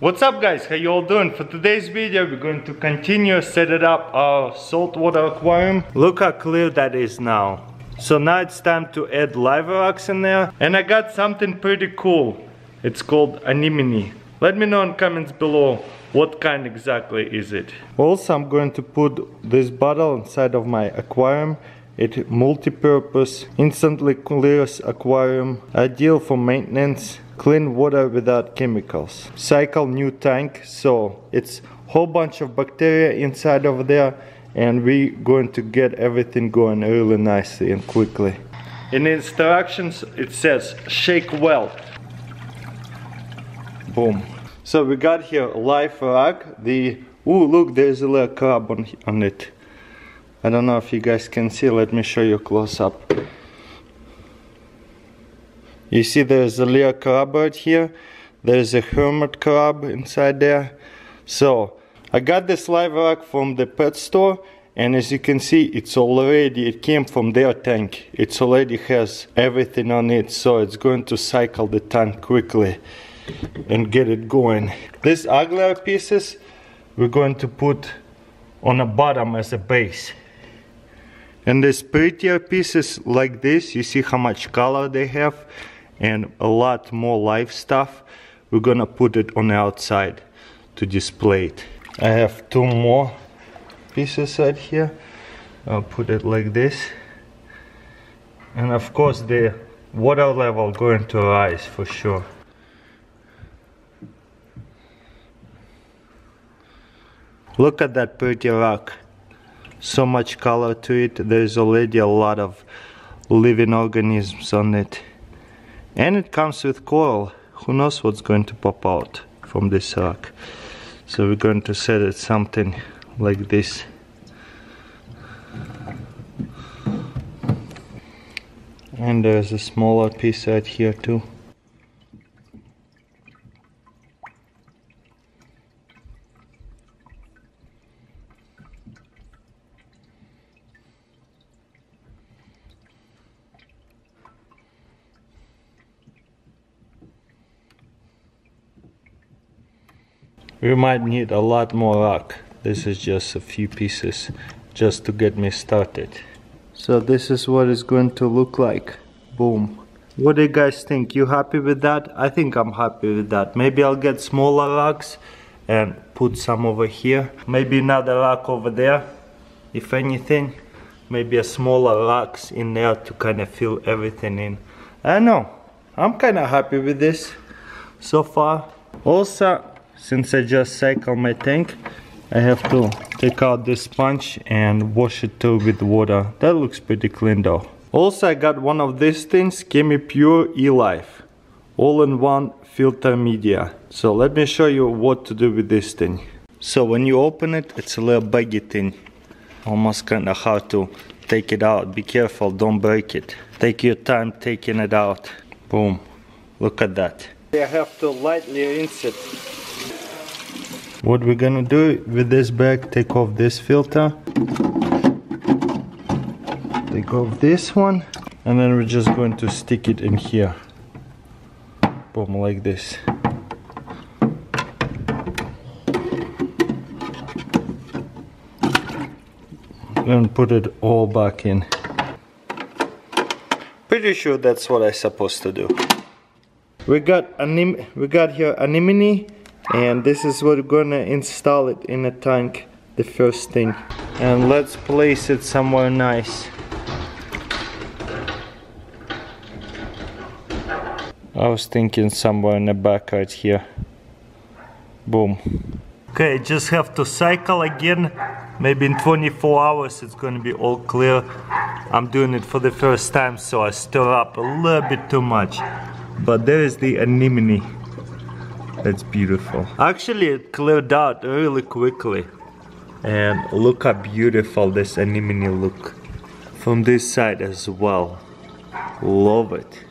What's up guys, how you all doing? For today's video we're going to continue setting up our saltwater aquarium. Look how clear that is now. So now it's time to add live rocks in there. And I got something pretty cool. It's called anemone. Let me know in comments below what kind exactly is it. Also I'm going to put this bottle inside of my aquarium it multi-purpose, instantly clears aquarium, ideal for maintenance, clean water without chemicals. Cycle new tank, so it's whole bunch of bacteria inside over there and we going to get everything going really nicely and quickly. In the instructions it says shake well. Boom. So we got here live rock. The oh look there's a little crab on, on it. I don't know if you guys can see, let me show you close up. You see there's a Leo crab right here, there's a hermit crab inside there. So, I got this live rock from the pet store and as you can see it's already, it came from their tank. It already has everything on it so it's going to cycle the tank quickly and get it going. These uglier pieces we're going to put on the bottom as a base. And these prettier pieces like this, you see how much color they have and a lot more live stuff. We're gonna put it on the outside to display it. I have two more pieces right here. I'll put it like this. And of course the water level going to rise for sure. Look at that pretty rock so much color to it. There's already a lot of living organisms on it. And it comes with coral. Who knows what's going to pop out from this rock? So we're going to set it something like this. And there's a smaller piece right here too We might need a lot more rock. This is just a few pieces just to get me started. So this is what it's going to look like. Boom. What do you guys think? You happy with that? I think I'm happy with that. Maybe I'll get smaller rocks and put some over here. Maybe another rock over there. If anything, maybe a smaller rocks in there to kind of fill everything in. I know. I'm kind of happy with this so far. Also, since I just cycle my tank I have to take out this sponge and wash it too with water. That looks pretty clean though. Also I got one of these things Chemi Pure Elite. All-in-one filter media. So let me show you what to do with this thing. So when you open it it's a little baggy thing. Almost kinda hard to take it out. Be careful don't break it. Take your time taking it out. Boom. Look at that. I have to lightly rinse it what we're gonna do with this bag, take off this filter, take off this one, and then we're just going to stick it in here. Boom, like this. And put it all back in. Pretty sure that's what I'm supposed to do. We got anem we got here anemone and this is what we're gonna install it in a tank the first thing. And let's place it somewhere nice. I was thinking somewhere in the back right here. Boom. Okay just have to cycle again. Maybe in 24 hours it's gonna be all clear. I'm doing it for the first time so I stir up a little bit too much. But there is the anemone it's beautiful. Actually, it cleared out really quickly. And look how beautiful this anemone look. From this side as well. Love it.